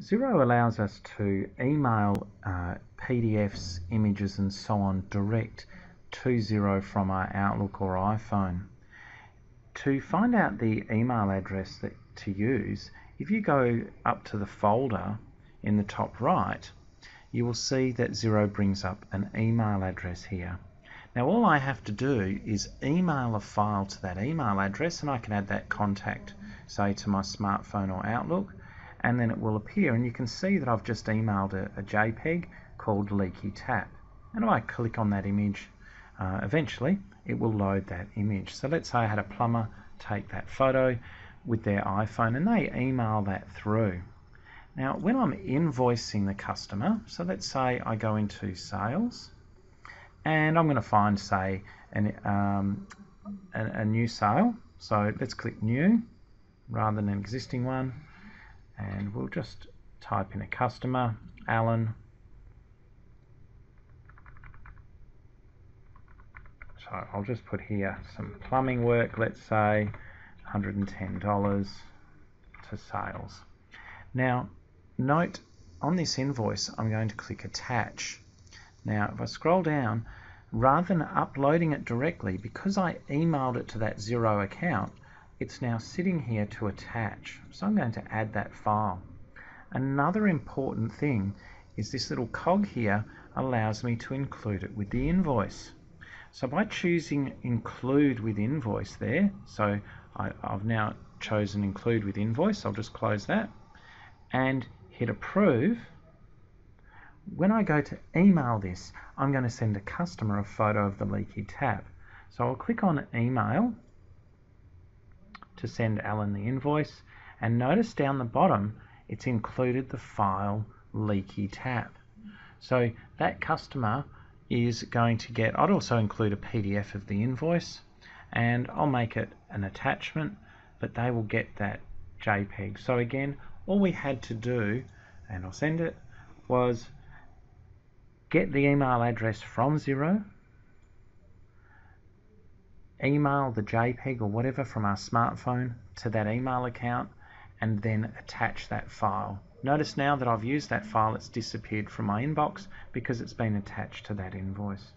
Xero allows us to email uh, PDFs, images and so on direct to Xero from our Outlook or iPhone. To find out the email address that to use, if you go up to the folder in the top right, you will see that Xero brings up an email address here. Now all I have to do is email a file to that email address and I can add that contact, say to my smartphone or Outlook, and then it will appear and you can see that I've just emailed a, a JPEG called Leaky Tap. And if I click on that image uh, eventually it will load that image. So let's say I had a plumber take that photo with their iPhone and they email that through. Now when I'm invoicing the customer so let's say I go into sales and I'm going to find say an, um, a, a new sale. So let's click new rather than an existing one and we'll just type in a customer, Alan. So I'll just put here some plumbing work, let's say $110 to sales. Now note on this invoice I'm going to click attach. Now if I scroll down, rather than uploading it directly, because I emailed it to that Xero account, it's now sitting here to attach. So I'm going to add that file. Another important thing is this little cog here allows me to include it with the invoice. So by choosing include with invoice there, so I, have now chosen include with invoice, I'll just close that and hit approve. When I go to email this, I'm going to send a customer a photo of the leaky tap. So I'll click on email to send Alan the invoice and notice down the bottom it's included the file leaky tap. So that customer is going to get, I'd also include a PDF of the invoice and I'll make it an attachment but they will get that JPEG. So again all we had to do and I'll send it was get the email address from Xero email the JPEG or whatever from our smartphone to that email account and then attach that file. Notice now that I've used that file, it's disappeared from my inbox because it's been attached to that invoice.